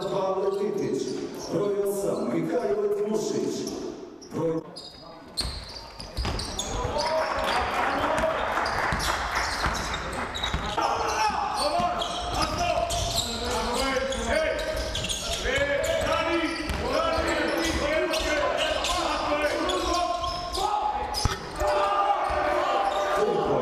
Pavle Titić, broj 8 Mihajlo Tmušić, broj Pavle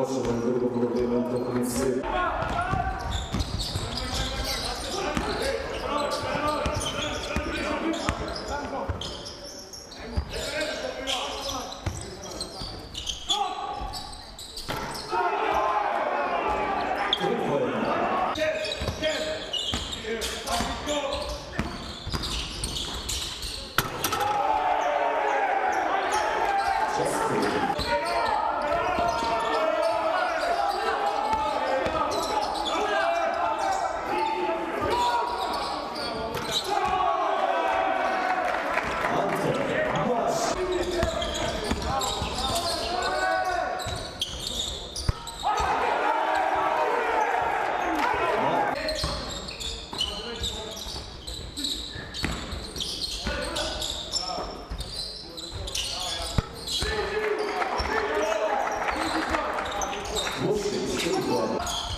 Запрошуємо до виконання концерту. too good.